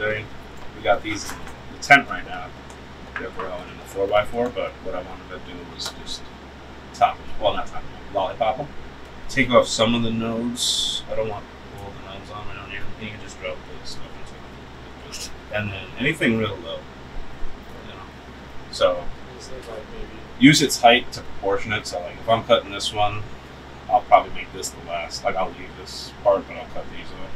today. We got these in the tent right now. that we're growing in the four x four, but what I wanted to do was just top them. Well, not top them, lollipop them. Take off some of the nodes. I don't want all the nodes on. I don't need. You can just drop the stuff into them. And then anything real low. You know. So use its height to proportion it. So like if I'm cutting this one, I'll probably make this the last. Like I'll leave this part, but I'll cut these off.